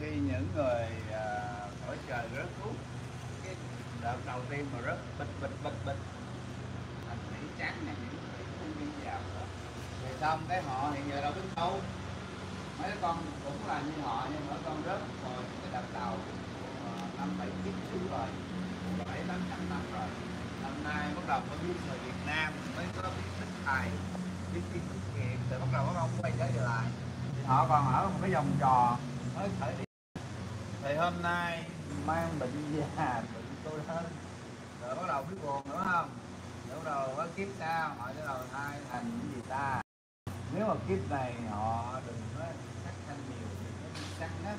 khi những người khỏi ở trời rớt xuống. Cái đợt đầu tiên mà rớt, bịch bịch bịch bịch. Thành thủy trắng này những người không đi vào đó. Rồi xong, cái họ hiện giờ đâu biết đâu. Mấy con cũng là như họ, nhưng mà con rớt rồi, cái đợt đầu ờ, năm bảy chín xuống rồi, bảy tám trăm năm rồi. Năm nay bắt đầu mới biết người Việt Nam mới có biết thích thầy Ờ, biết biết thực kiệm rồi bắt đầu bắt đầu quay trở lại thì họ còn ở một cái vòng trò mới khởi đi thì hôm nay mang bệnh già bệnh tôi hơn. Rồi bắt đầu biết buồn nữa không? Rồi bắt đầu có kiếp sau họ bắt đầu thay thành những gì ta. Nếu mà kiếp này họ đừng có sắc thanh nhiều, đừng có sắc săn á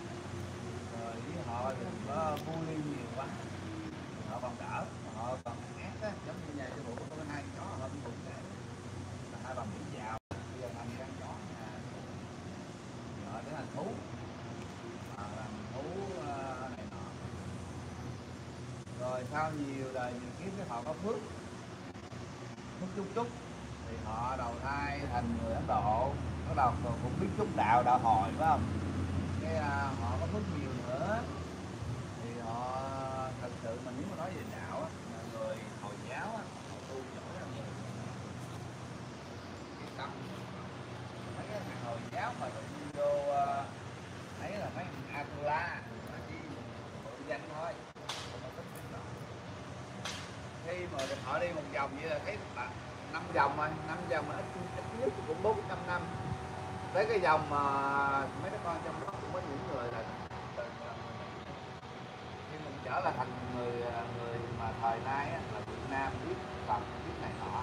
rồi với họ đừng có bully nhiều quá thì họ còn đỡ mà họ còn ác á giống như nhà sư phụ có hai chó họ bị bụng kể là hai bà mỹ dạo bây giờ thành con chó nhà thì họ trở thành thú họ làm thú ờ, này nọ rồi sau nhiều đời nhiều kiếp cái họ có phước. Phước chút chút thì họ đầu thai thành người Ấn Độ. Bắt đầu cũng biết chút đạo đạo hồi phải không? Cái à, họ có phước nhiều nữa thì họ thật sự mà nếu mà nói về đạo á, là người hồi giáo á, họ tu giỏi lắm nhiều cái tâm mấy cái thằng hồi giáo mà đụng vô ờ, ấy là mấy thằng Atula nó chỉ mượn danh thôi không có tính cái đó khi đi một vòng vậy là thấy năm vòng rồi năm vòng mà ít ít nhất cũng bốn năm năm. Tới cái vòng mà mấy đứa con trong đó cũng có những người là từ khi mình trở lại thành người à, người mà thời nay á, là Việt Nam biết Phật biết này nọ.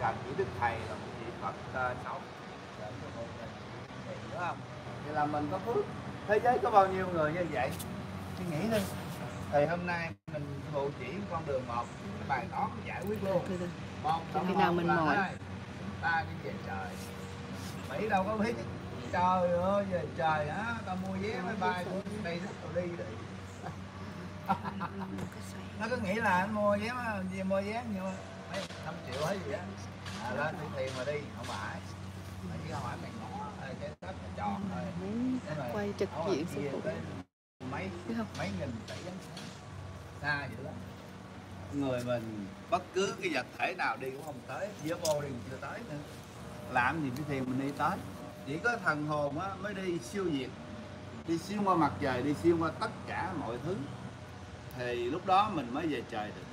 Gần chỉ Đức Thầy là một vị Phật à, sống. Rồi không? Thì là mình có phước. Thế giới có bao nhiêu người như vậy? Suy nghĩ đi. Thì hôm nay mình phụ chỉ con đường một. Cái bài toán giải quyết luôn. Một Cho khi nào mình mỏi. ta đi về trời. Mỹ đâu có biết. Trời ơi về trời á tao mua vé máy bay tôi đi thích tao đi nó cứ nghĩ là anh mua vé gì mua vé mà mấy năm triệu hết gì á. À, lên đi tiền mà đi không phải. Mà chỉ hỏi mày ngõ ờ, cái đất Mấy Thế mà quay trực diện tới mấy mấy nghìn tỷ xa dữ lắm. Người mình bất cứ cái vật thể nào đi cũng không tới giữa vô đi chưa tới nữa. Làm gì cái thiền mình đi tới? Chỉ có thần hồn á, mới đi siêu việt. Đi siêu qua mặt trời, đi siêu qua tất cả mọi thứ. Thì lúc đó mình mới về trời được.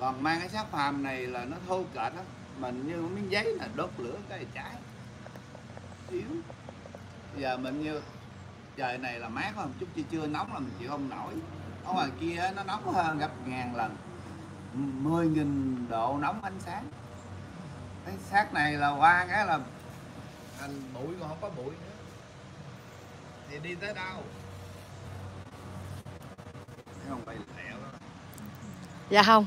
Còn mang cái xác phàm này là nó thô kệch lắm. Mình như miếng giấy là đốt lửa cái cháy. Yếu. Giờ mình như, trời này là mát không chút chưa chưa nóng là mình chịu không nổi ở ngoài kia nó nóng hơn gấp ngàn lần. 10.000 độ nóng ánh sáng. Cái xác này là qua cái là thành bụi còn không có bụi nữa. Thì đi tới đâu? Thấy không? Bay lẹo đó dạ không.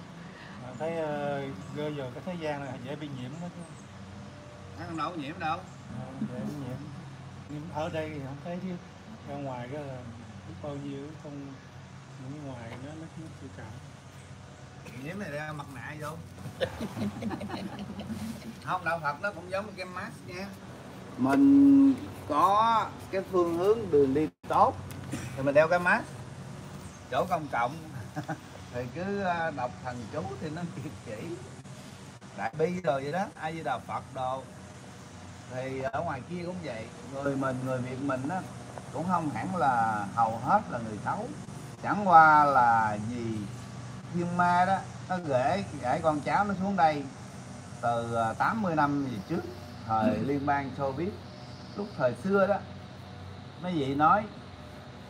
Mà thấy uh, rơi vào cái thế gian này dễ bị nhiễm đó chứ. Thấy không? Đâu có nhiễm đâu. Ờ, dễ bị nhiễm. Nhưng ở đây thì không thấy chứ. Ra ngoài cái là biết bao nhiêu không những ngoài nó nó nó chịu cảm. Nhiễm này ra mặt nạ vô. Không đạo Phật nó cũng giống cái mask nha. Mình có cái phương hướng đường đi tốt thì mình đeo cái mask. Chỗ công cộng thì cứ ờ, đọc thần chú thì nó kiệt chỉ đại bi rồi vậy đó ai di đà phật đồ. Thì ở ngoài kia cũng vậy người mình người việt mình á cũng không hẳn là hầu hết là người xấu chẳng qua là vì thiên ma đó nó gửi gửi con cháu nó xuống đây từ à, 80 năm về trước thời liên bang Xô Viết lúc thời xưa đó mấy vị nói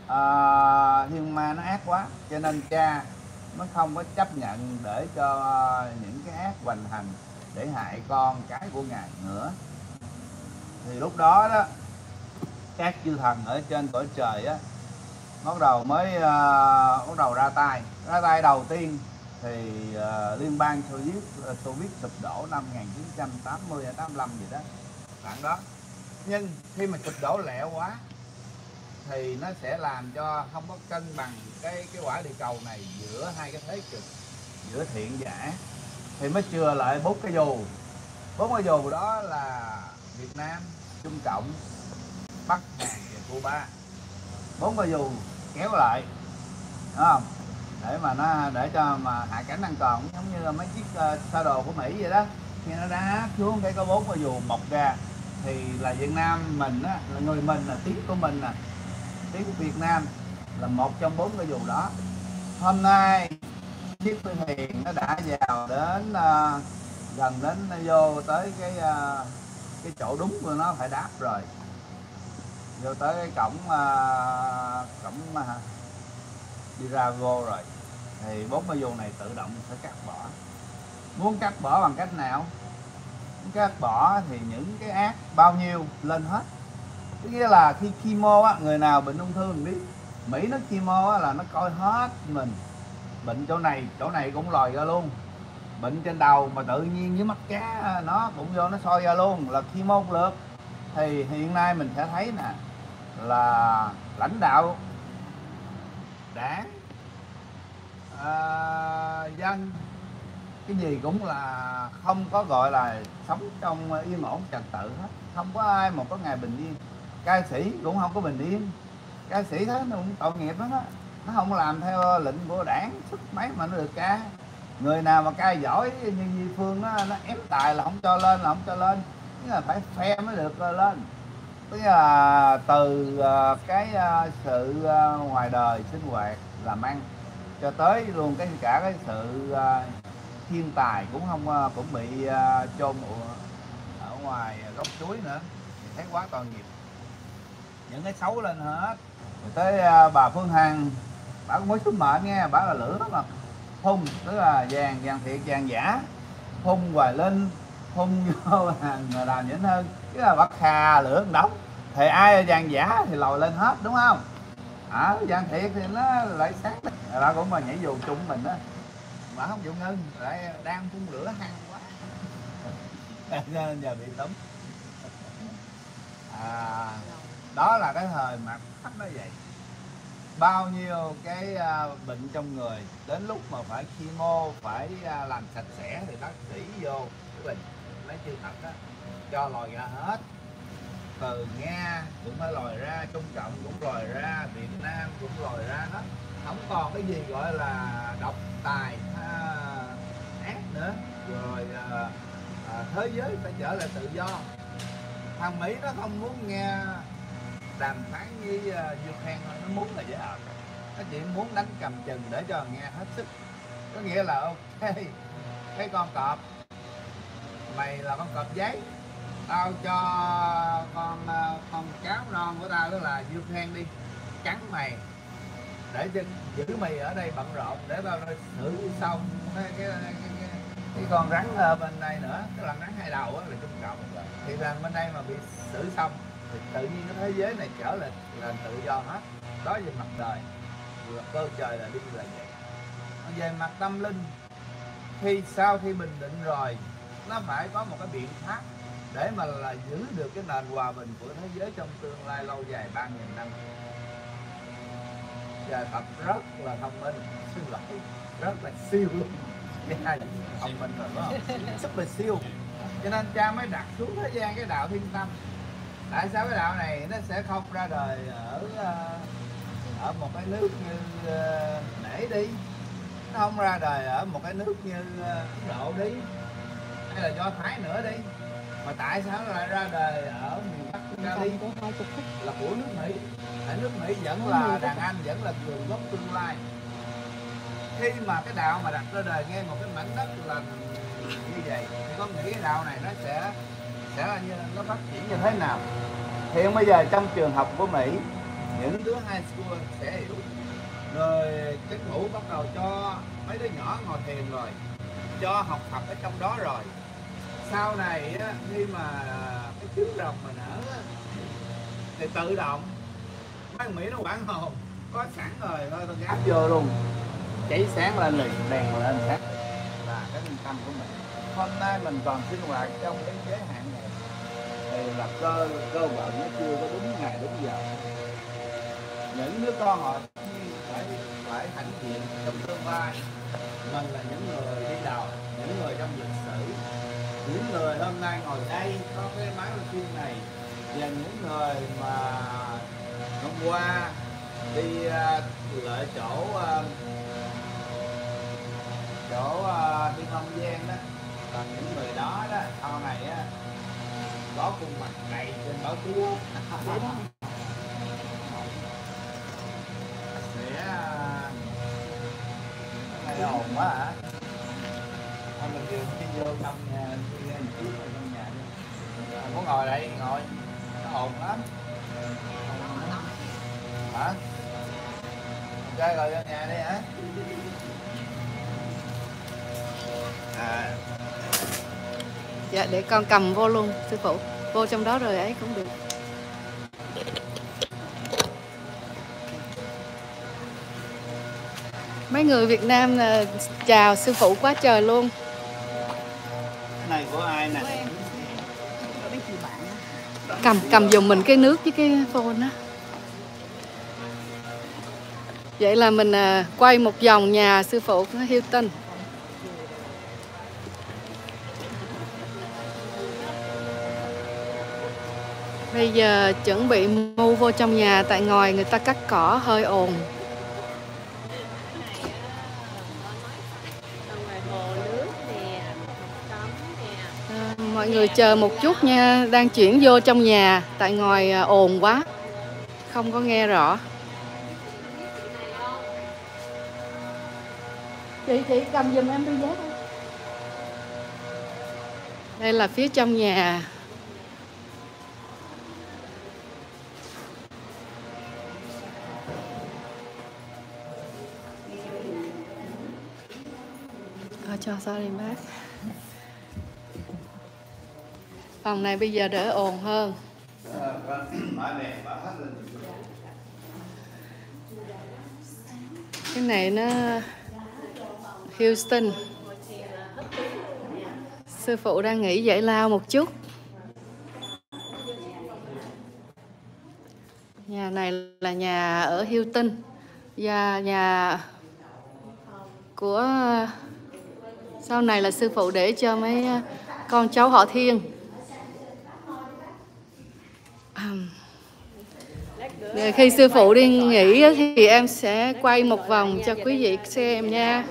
à, thiên ma nó ác quá cho nên cha mới không có chấp nhận để cho những cái ác hoành hành để hại con cái của ngài nữa. Thì lúc đó đó các chư thần ở trên cõi trời á bắt đầu mới uh, bắt đầu ra tay. Ra tay đầu tiên thì uh, liên bang Xô Viết à, Xô Viết sụp đổ năm 1980 hay 85 gì đó khoảng đó. Nhưng khi mà sụp đổ lẹ quá thì nó sẽ làm cho không có cân bằng cái cái quả địa cầu này giữa hai cái thế cực giữa thiện và thì mới chừa lại bút cái dù. Bốn cái dù đó là Việt Nam Trung Cộng Bắc Hàn và Cuba bốn cái dù kéo lại đúng không? Để mà nó để cho mà hạ cánh an toàn giống như mấy chiếc uh, đồ của Mỹ vậy đó. Khi nó đá xuống cái có bốn cái dù mọc ra thì là Việt Nam mình á là người mình là tiếng của mình nè tiếng của Việt Nam là một trong bốn cái dù đó. Hôm nay chiếc phi thuyền nó đã vào đến uh, gần đến nó vô tới cái uh, cái chỗ đúng của nó phải đáp rồi vô tới cái cổng uh, cổng à, uh, đi ra vô rồi. Thì bốn cái vô này tự động sẽ cắt bỏ. Muốn cắt bỏ bằng cách nào? Muốn cắt bỏ thì những cái ác bao nhiêu lên hết. Tức nghĩa là khi chemo á người nào bệnh ung thư mình biết. Mỹ nó chemo á là nó coi hết mình. Bệnh chỗ này chỗ này cũng lòi ra luôn. Bệnh trên đầu mà tự nhiên với mắt cá à, nó cũng vô nó soi ra luôn là chemo một lượt thì hiện nay mình sẽ thấy nè là lãnh đạo đảng. À, dân cái gì cũng là không có gọi là sống trong yên ổn trật tự hết. Không có ai một có ngày bình yên. Ca sĩ cũng không có bình yên. Ca sĩ thế nó cũng tội nghiệp lắm á. Nó không làm theo lệnh của đảng sức mấy mà nó được ca. Người nào mà ca giỏi như Di Phương nó, nó ém tài là không cho lên là không cho lên. Tức là phải phe mới được lên tức là từ ờ, cái ờ, sự ờ, ngoài đời sinh hoạt, làm ăn cho tới luôn cái, cả cái sự thiên tài cũng không cũng bị chôn ở ngoài gốc chuối nữa. Thì thấy quá toàn nghiệp. Những cái xấu lên hết. Rồi tới bà Phương Hằng, bà cũng mới số mệnh nghe, bà là lửa mà phun tức là vàng vàng thiệt, vàng giả phun hoài lên phun vô hàng làm nhỉnh hơn. Chứ là bật khà lửa đóng thì ai vàng giả thì lòi lên hết đúng không? À, vàng thiệt thì nó lại sáng đó cũng mà nhảy dù chung mình đó mà không dụng ngân lại đang phun lửa hăng quá. Nên giờ bị tống à, đó là cái thời mà khách nó vậy. Bao nhiêu cái uh, bệnh trong người đến lúc mà phải chemo phải uh, làm sạch sẽ thì bác sĩ vô cái bệnh lấy chữ thật á cho lòi ra hết. Từ nga cũng phải lòi ra trung trọng cũng lòi ra việt nam cũng lòi ra hết không còn cái gì gọi là độc tài à, ác nữa. Rồi à, à, thế giới phải trở lại tự do. Thằng mỹ nó không muốn nghe đàm phán với à, uh, Ukraine nó muốn là dễ hợp nó chỉ muốn đánh cầm chừng để cho nghe hết sức. Có nghĩa là ok cái con cọp mày là con cọp giấy. Tao cho con ờ, con cáo non của tao đó là Ukraine đi trắng mày. Để giữ mày ở đây bận rộn để tao xử xong. Cái, cái, cái, cái, cái con rắn ở bên đây nữa cái lần rắn hai đầu là trung cộng thì rằng bên đây mà bị xử xong thì tự nhiên cái thế giới này trở lại là tự do hết. Đó về mặt đời. Vừa cơ trời là đi là vậy. Về mặt tâm linh khi sau khi bình định rồi nó phải có một cái biện pháp để mà là giữ được cái nền hòa bình của thế giới trong tương lai lâu dài ba nghìn năm. Và tập rất là thông minh xin lỗi rất là siêu. Luôn yeah, thông minh rồi đó super siêu. Cho nên cha mới đặt xuống thế gian cái đạo thiên tâm. Tại sao cái đạo này nó sẽ không ra đời ở ờ, ở một cái nước như ờ, để đi? Nó không ra đời ở một cái nước như ờ, ấn độ đi hay là do thái nữa đi. Mà tại sao nó lại ra đời ở miền bắc ra đi? Là của nước mỹ. Tại nước mỹ vẫn là đàn anh vẫn là nguồn gốc tương lai. Khi mà cái đạo mà đặt ra đời nghe một cái mảnh đất là như vậy thì có nghĩ cái đạo này nó sẽ sẽ là như nó phát triển như thế nào? Hiện bây giờ trong trường học của Mỹ những đứa high school sẽ hiểu. Rồi chính phủ bắt đầu cho mấy đứa nhỏ ngồi thiền rồi cho học tập ở trong đó rồi sau này á, khi mà cái trứng rồng mà nở á, thì tự động mấy Mỹ nó quản hồn có sẵn rồi thôi tôi gáp vô luôn. Cháy sáng lên liền đèn lên sáng là cái trung tâm của mình. Hôm nay mình còn sinh hoạt trong cái giới hạn này. Thì là cơ cơ bản nó chưa có đúng ngày đúng giờ. Những đứa con họ phải phải hãnh diện trong tương lai. Mình là những người đi đầu những người trong lịch những người hôm nay ngồi đây có cái máy phim này và những người mà hôm qua đi à, lại chỗ à, chỗ à, đi Long Giang đó. Và những người đó đó sau này á có khuôn mặt đầy trên báo chí sẽ à, này ồn quá hả kêu vô nhà ở trong nhà Không có ngồi đây ngồi nó ồn lắm hả ok rồi vô nhà đi hả à Dạ để con cầm vô luôn, sư phụ. Vô trong đó rồi ấy cũng được. Mấy người Việt Nam là chào sư phụ quá trời luôn. Cầm cầm dùng mình cái nước với cái phone á Vậy là mình à, quay một vòng nhà sư phụ của Hilton Bây giờ chuẩn bị mua vô trong nhà tại ngoài người ta cắt cỏ hơi ồn. Mọi người chờ một chút nha, đang chuyển vô trong nhà tại ngoài à, ồn quá. Không có nghe rõ. Chị chị cầm giùm em đôi dép Đây là phía trong nhà. Cho sorry bác. Phòng này bây giờ đỡ ồn hơn. Cái này nó Houston. Sư phụ đang nghỉ giải lao một chút. Nhà này là nhà ở Hilton và nhà của, sau này là sư phụ để cho mấy con cháu họ Thiên. Dạ, khi sư phụ đi nghỉ thì em sẽ quay một vòng cho quý vị xem nha.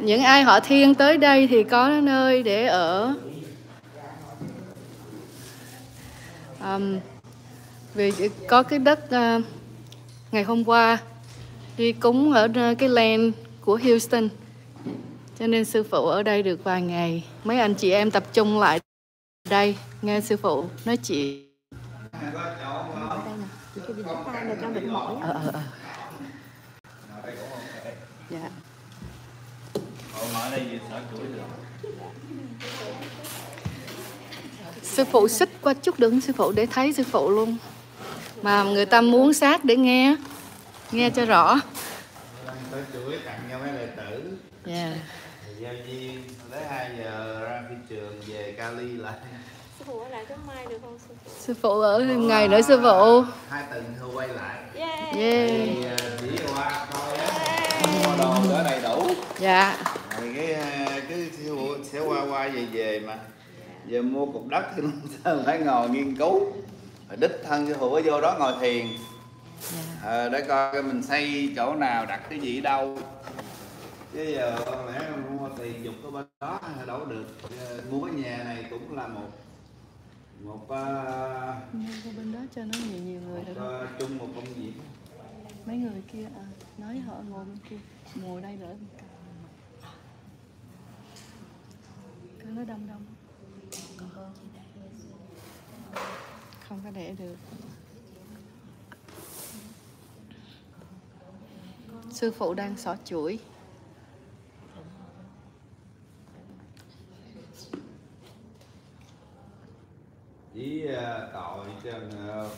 Những ai họ thiên tới đây thì có nơi để ở. um, vì có cái đất uh, ngày hôm qua đi cúng ở ờ, cái land của Houston. Cho nên sư phụ ở đây được vài ngày. Mấy anh chị em tập trung lại đây nghe sư phụ nói chuyện cái gì tay là cho bệnh mỏi Ờ ờ ờ. Dạ. Họ Sư phụ xích qua chút đứng sư phụ để thấy sư phụ luôn. Mà người ta muốn sát để nghe, nghe cho rõ. Sợ chuỗi tặng cho mấy đệ tử Dạ. Giao duyên tới 2 giờ ra phi trường về Cali lại sư phụ ở lại có mai được không sư phụ? Sư phụ ở ngày nữa sư phụ. hai tuần thôi quay lại. Yeah. Yeah. thì ờ, chỉ qua thôi á. Mua đồ đó đầy đủ. Dạ. rồi cái ờ, cứ sẽ qua qua về về mà. Giờ mua cục đất thì nó phải ngồi nghiên cứu. Rồi đích thân sư phụ vô đó ngồi thiền. Ờ, để coi cái mình xây chỗ nào đặt cái gì đâu. Chứ giờ lẽ mua tiền dục ở bên đó đâu có được. Ờ, mua cái nhà này cũng là một một ờ, Qua bên đó cho nó nhiều nhiều người một, ờ, chung một công việc Mấy người kia à, nói họ ngồi bên kia, ngồi đây đỡ bên cạnh. Cứ nó đông đông. Không có để được. Sư phụ đang xỏ chuỗi. Chỉ ờ, tội cho ờ,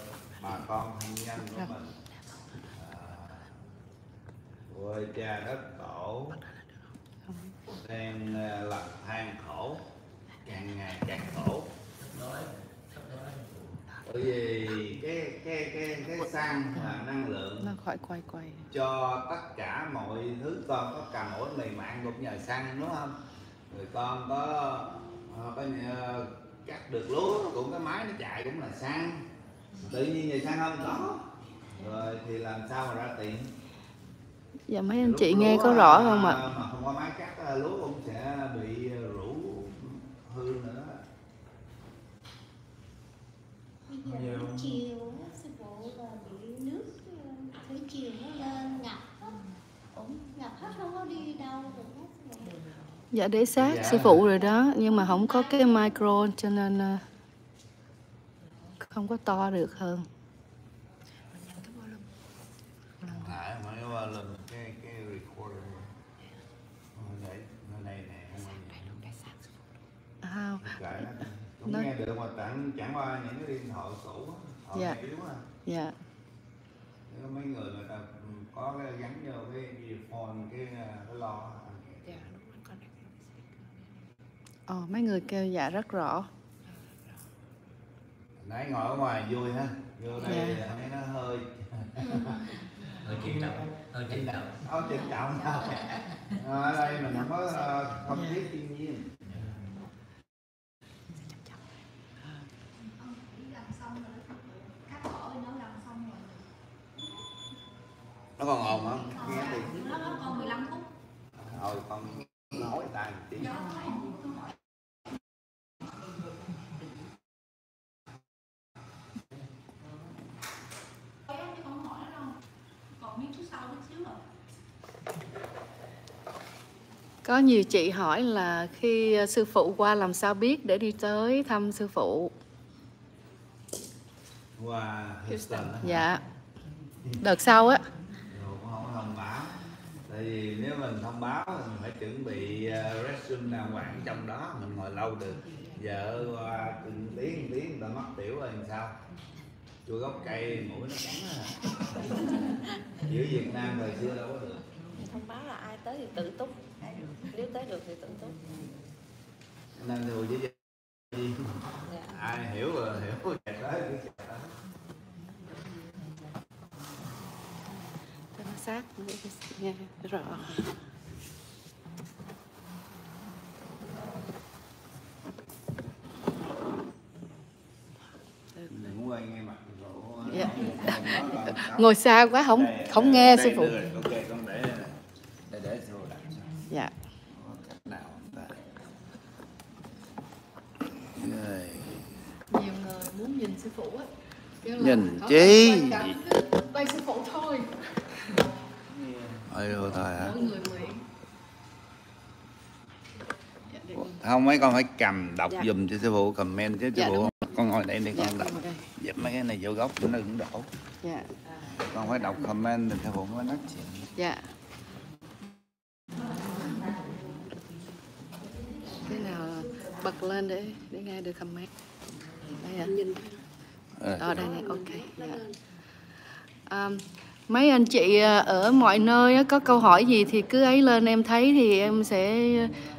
bà con thân nhân của Dạ. mình quê cha đất tổ đang ờ, lầm than khổ càng ngày càng khổ bởi vì cái cái cái cái xăng là năng lượng khỏi quay quay. cho tất cả mọi thứ con có cần mỗi bề mạng cũng nhờ xăng đúng không người con có Ờ, coi như, ờ, cắt được lúa cũng cái máy nó chạy cũng là xăng. Tự nhiên về xăng không? Có. Rồi thì làm sao mà ra tiền dạ mấy anh Lúc chị nghe có rõ không ạ? mà không có máy cắt ờ, lúa cũng sẽ bị ờ, rũ hư nữa. Bây giờ đến chiều á, sư phụ là bị nước ờ, thủy triều nó lên ngập á. cũng ngập hết không có đi đâu được hết sư phụ. Dạ để sát Dạ. sư phụ rồi đó nhưng mà không có cái micro cho nên ờ, không có to được hơn à à, nó. cũng Nó- nghe được mà chẳng chẳng qua những cái điện thoại cũ họ Dạ. đúng không dạ mấy người người ta có cái gắn vô cái earphone cái ờ, cái lo Ồ, mấy người kêu dạ rất rõ. Nãy ngồi ở ngoài vui ha. Vô đây Dạ. thấy nó hơi hơi chuyển động hơi chuyển động. Áo trịnh trọng Ờ, ở đây mình không có ờ, không khí thiên nhiên đi rồi rồi nó còn ồn không nghe thì nó còn 15 phút. Thôi con nói ta một tí Thôi chứ không hỏi nó đâu còn miếng chút sau chút xíu rồi có nhiều chị hỏi là khi ờ, sư phụ qua làm sao biết để đi tới thăm sư phụ? Qua Houston dạ. Đợt sau á. Không có thông báo. Tại vì nếu mình thông báo thì mình phải chuẩn bị ờ, restroom nào quảng trong đó mình ngồi lâu được. Vợ qua từng tiếng tiếng người ta mất tiểu rồi làm sao? Chui gốc cây mũi nó cắn á giữa Việt Nam thời xưa đâu có được. Thông báo là ai tới thì tự túc nếu tới được thì tự túc nên thường gì dạ. ai hiểu rồi hiểu rồi. Chạy tới sát nghe rõ. Dạ. ngồi xa quá không không nghe sư phụ ok con để để để sư phụ đặt dạ Có cách nào không ta Rồi. nhiều người muốn nhìn sư phụ á Kêu là Nhìn không chi? quay sư phụ thôi. Ôi rồi thôi hả dạ, không mấy con phải cầm đọc Dạ. dùm cho sư phụ comment chứ sư Dạ, phụ. con ngồi đây để dạ, con đọc. ngồi đây. dẹp mấy cái này vô góc nó đừng đổ. Dạ. Con phải đọc comment thì sư phụ mới nói chuyện. Dạ. Cái nào bật lên để để nghe được comment. Đây ạ Ờ. ở đây này ok dạ. À, mấy anh chị à, ở mọi nơi á, có câu hỏi gì thì cứ ấy lên em thấy thì em sẽ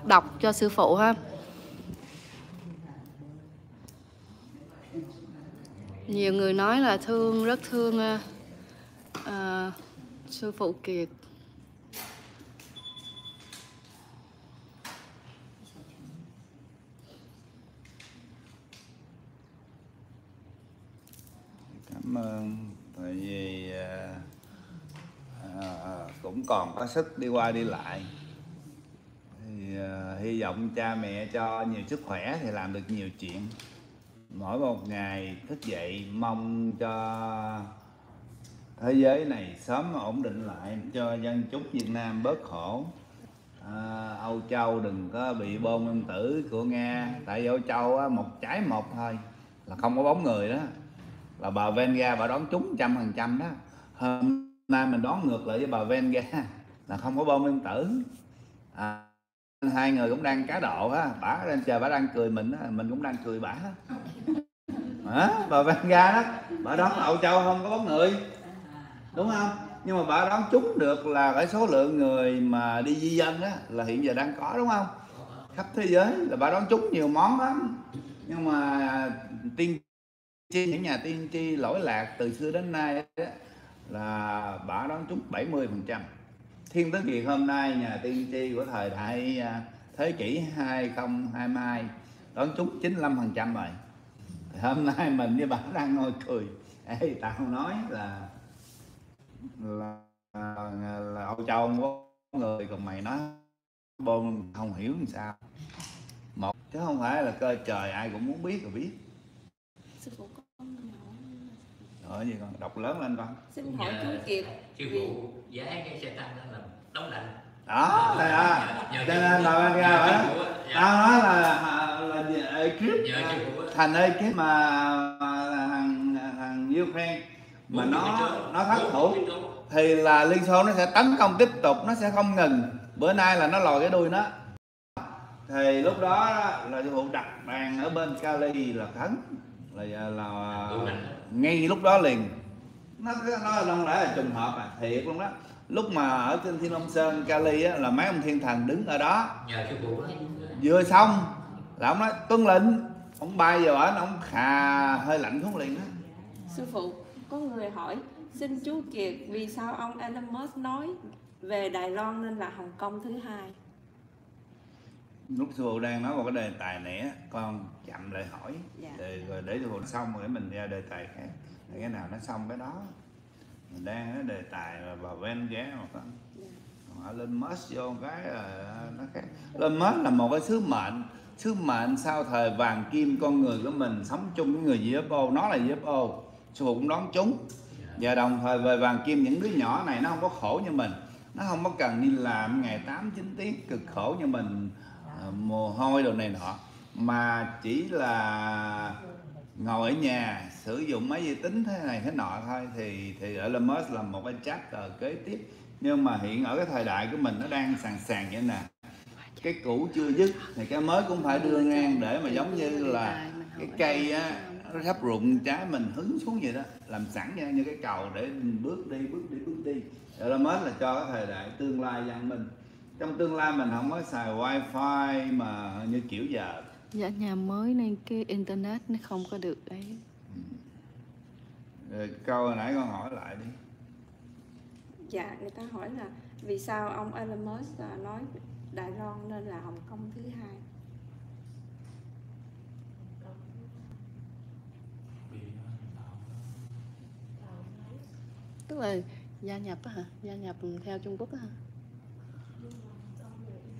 đọc cho sư phụ ha nhiều người nói là thương rất thương à, sư phụ kiệt cảm ơn. Tại vì à, à, à, cũng còn có sức đi qua đi lại. Thì à, hy vọng cha mẹ cho nhiều sức khỏe thì làm được nhiều chuyện. Mỗi một ngày thức dậy mong cho thế giới này sớm ổn định lại cho dân chúng Việt Nam bớt khổ. À, Âu Châu đừng có bị bom nguyên tử của Nga. Tại vì Âu Châu á, một trái một thôi là không có bóng người đó là bà Venga bà đón trúng trăm phần trăm đó. Hôm nay mình đón ngược lại với bà Venga là không có bom nguyên tử. À, hai người cũng đang cá độ á bả lên chờ bả đang cười mình á mình cũng đang cười bả. À, bà Venga đó bà đón Âu Châu không có bóng người. Đúng không? Nhưng mà bà đón trúng được là cái số lượng người mà đi di dân á là hiện giờ đang có đúng không? Khắp thế giới là bà đón trúng nhiều món lắm. Nhưng mà tiên tri những nhà tiên tri lỗi lạc từ xưa đến nay á, là bà đoán trúng 70 phần trăm. Thiên tứ kiệt hôm nay nhà tiên tri của thời đại à, thế kỷ 2022 đoán trúng 95 phần trăm rồi. Thì hôm nay mình với bà đang ngồi cười. Ê, tao nói là là, à, là, là Âu Châu có người còn mày nói bôn không hiểu làm sao. Một chứ không phải là cơ trời ai cũng muốn biết rồi biết sư phụ con nhỏ rồi gì còn đọc lớn lên con. Xin hỏi chú Kiệt sư phụ giá cái xe tăng đó là đóng lạnh đó Nhờ cho nên là. Dạ. tao nói là là, là ekip. Thành ekip mà, mà thằng thằng Ukraine. Mà nó nó thất thủ. thì là Liên Xô nó sẽ tấn công tiếp tục nó sẽ không ngừng. Bữa nay là nó lòi cái đuôi nó. Thì lúc đó là sư phụ đặt bàn ở bên Cali là khấn là là Đủ lạnh. ngay lúc đó liền. Nó nó không lẽ là trùng hợp à thiệt luôn đó. Lúc mà ở trên Thiên Long Sơn Cali á, là mấy ông thiên thần đứng ở đó. Vừa xong là ông nói tuân lệnh. Ông bay vào ở ông khà hơi lạnh xuống liền đó. Sư phụ có người hỏi xin chú Kiệt vì sao ông Elon Musk nói về Đài Loan nên là Hồng Kông thứ hai lúc sư phụ đang nói một cái đề tài này á con chậm lại hỏi. Dạ. để, rồi để sư phụ xong rồi mình ra đề tài khác. Để cái nào nó xong cái đó. Mình đang nói đề tài là bà ven ghé mà con ở lên Musk vô cái là nó khác. Lên Musk là một cái sứ mệnh sứ mệnh sau thời vàng kim con người của mình sống chung với người UFO nó là UFO sư phụ cũng đón chúng và đồng thời về vàng kim những đứa nhỏ này nó không có khổ như mình. Nó không có cần đi làm ngày 8 9 tiếng cực khổ như mình ờ, mồ hôi đồ này nọ, mà chỉ là ngồi ở nhà, sử dụng máy vi tính thế này thế nọ thôi, thì thì ở Elon Musk là một cái chapter kế tiếp. Nhưng mà hiện ở cái thời đại của mình nó đang sàn sàn vậy nè. Cái cũ chưa dứt thì cái mới cũng phải đưa ngang để mà giống như là cái cây á, nó sắp rụng trái mình hứng xuống vậy đó, làm sẵn ra như cái cầu để mình bước đi bước đi bước đi. Rồi là mới là cho cái thời đại tương lai văn minh trong tương lai mình không có xài wifi mà như kiểu giờ. Dạ nhà mới nên cái internet nó không có được ấy rồi câu hồi nãy con hỏi lại đi. Dạ người ta hỏi là vì sao ông Elon Musk à, nói Đài Loan nên là Hồng Kông thứ hai? Tức là gia nhập á hả? Gia nhập theo Trung Quốc hả nhiều người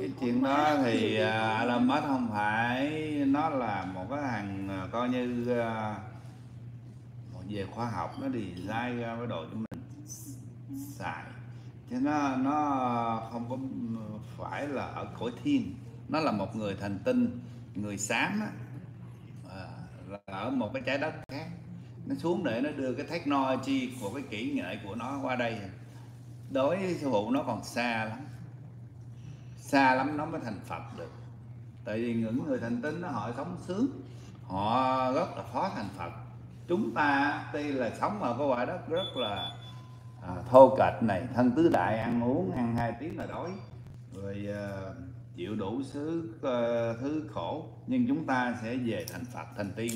cái chuyện đó thì Elon Musk không phải nó là một cái thằng à, coi như à, một về khoa học nó design ra cái đồ cho mình xài. Chứ nó nó không có phải là ở cõi thiên. Nó là một người thành tinh người xám á. À, là ở một cái trái đất khác. Nó xuống để nó đưa cái technology của cái kỹ nghệ của nó qua đây. Đối với sư phụ nó còn xa lắm xa lắm nó mới thành phật được. Tại vì những người thành tín nó họ sống sướng họ rất là khó thành phật. Chúng ta tuy là sống ở cái quả đất rất là à, thô kệch này thân tứ đại ăn uống ăn hai tiếng là đói rồi à, chịu đủ thứ à, thứ khổ nhưng chúng ta sẽ về thành phật thành tiên.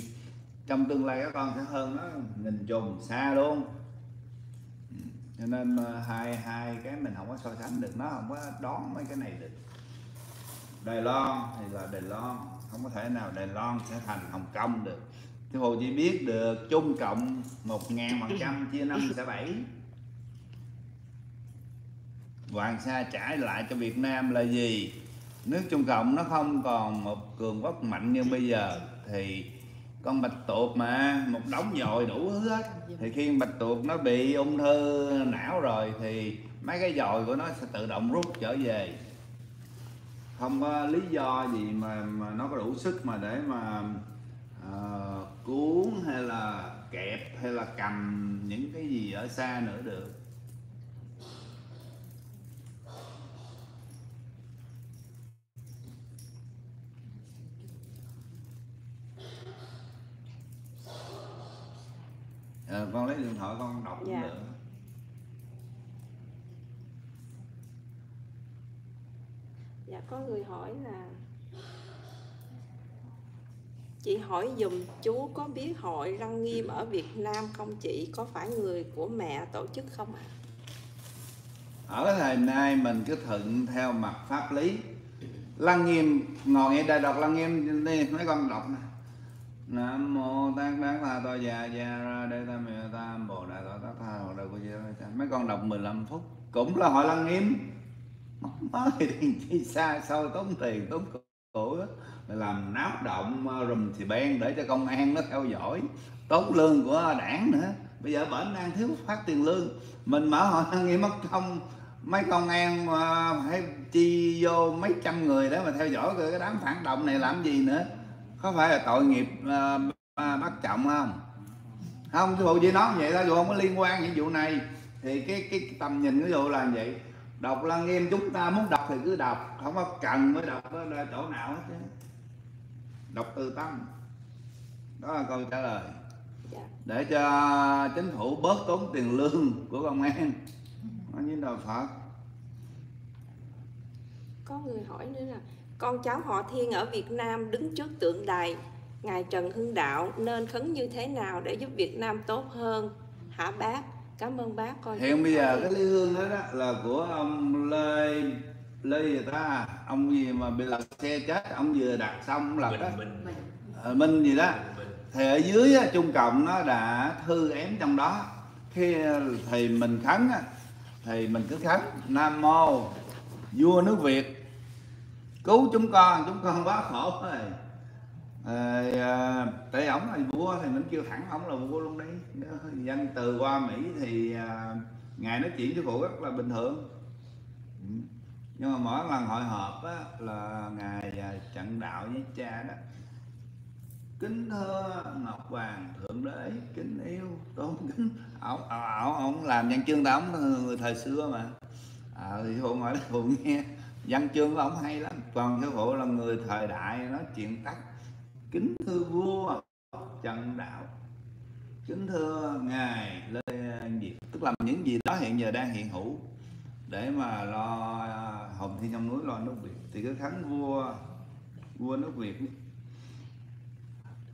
Trong tương lai các con sẽ hơn nó nghìn trùng xa luôn cho nên ờ, hai hai cái mình không có so sánh được, nó không có đón mấy cái này được. Đài Loan thì là Đài Loan, không có thể nào Đài Loan sẽ thành Hồng Kông được. Sư Phụ chỉ biết được, chung Cộng một ngàn phần trăm chia năm sẽ bảy. Hoàng Sa trả lại cho Việt Nam là gì? Nước Trung Cộng nó không còn một cường quốc mạnh như bây giờ, thì con bạch tuộc mà một đống dồi đủ hết. Thì khi bạch tuộc nó bị ung thư não rồi thì mấy cái dồi của nó sẽ tự động rút trở về. Không có lý do gì mà mà nó có đủ sức mà để mà ờ, cuốn hay là kẹp hay là cầm những cái gì ở xa nữa được con lấy điện thoại con đọc cũng Dạ. được Dạ có người hỏi là Chị hỏi dùm chú có biết hội Răng Nghiêm ở Việt Nam không chị? Có phải người của mẹ tổ chức không ạ? ở cái thời nay mình cứ thuận theo mặt pháp lý lăng nghiêm ngồi nghe đại đọc lăng nghiêm đi mấy con đọc nè nam mô tát đát tha to già già ra đây tam miệu tam, bồ đại tổ tát tha, hồ đại của cha mấy con đọc 15 phút, cũng là hội lăng nghiêm. Mới thì chi xa sau tốn tiền, tốn của làm náo động ờ, rùm thì ben để cho công an nó theo dõi. Tốn lương của đảng nữa. Bây giờ bển đang thiếu phát tiền lương. Mình mở hội lăng nghiêm mất công mấy công an ờ, phải chi vô mấy trăm người để mà theo dõi cái đám phản động này làm gì nữa có phải là tội nghiệp ờ, bắt trọng không? Không cái vụ chỉ nói vậy thôi dù không có liên quan những vụ này thì cái cái tầm nhìn cái vụ là vậy. Đọc lăng nghiêm chúng ta muốn đọc thì cứ đọc không có cần mới đọc ở chỗ nào hết chứ đọc từ tâm. Đó là câu trả lời. Dạ. để cho chính phủ bớt tốn tiền lương của công an. Nói với đạo phật. Có người hỏi nữa là con cháu họ thiên ở Việt Nam đứng trước tượng đài. Ngài Trần Hưng Đạo nên khấn như thế nào để giúp Việt Nam tốt hơn? Hả bác? Cảm ơn bác coi hiện bây giờ cái ly hương đó, đó là của ông lê lê gì ta? Ông gì mà bị lật xe chết ông vừa đặt xong lật đó. Mình, mình, Ờ, minh gì đó. Thì ở dưới á, trung cộng nó đã thư ém trong đó. Khi thì mình khấn á, thì mình cứ khấn nam mô vua nước việt cứu chúng con chúng con quá khổ rồi. À, à, tại ổng là vua thì mình kêu thẳng ổng là vua luôn đấy. dân từ qua mỹ thì à, ngài nói chuyện với phụ rất là bình thường. Nhưng mà mỗi lần hội họp á, là ngài à, trận đạo với cha đó. Kính thưa ngọc hoàng thượng đế kính yêu tôn kính. Ổng à, ổng ổng làm văn chương ta ổng người thời xưa mà. À, thì phụ hỏi phụ nghe. Văn chương của ổng hay lắm còn cái phụ là người thời đại nói chuyện tắt. Kính thưa vua, trần đạo. Kính thưa ngài lê Diệp tức là những gì đó hiện giờ đang hiện hữu. Để mà lo à, hồng thiên trong núi lo nước việt. Thì cứ khánh vua vua nước việt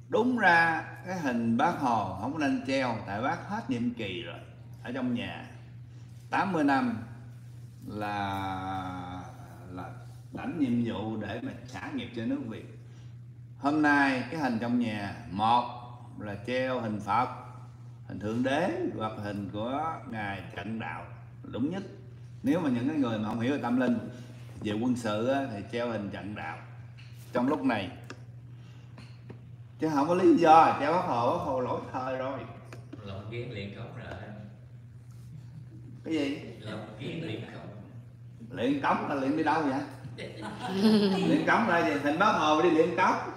đúng ra, cái hình bác hồ không nên treo, tại bác hết nhiệm kỳ rồi, ở trong nhà. 80 năm là là lãnh nhiệm vụ để mà trả nghiệp cho nước Việt. Hôm nay cái hình trong nhà một là treo hình Phật hình thượng đế hoặc hình của ngài trận đạo đúng nhất. Nếu mà những cái người mà không hiểu về tâm linh về quân sự á, thì treo hình trận đạo. Trong lúc này chứ không có lý do treo bác hồ bác hồ lỗi thời rồi. Lòng kiến liền cống rồi cái gì? Lòng kiến liền cống. Luyện cống là luyện đi đâu vậy luyện cống đây thì thành bác hồ đi luyện cống.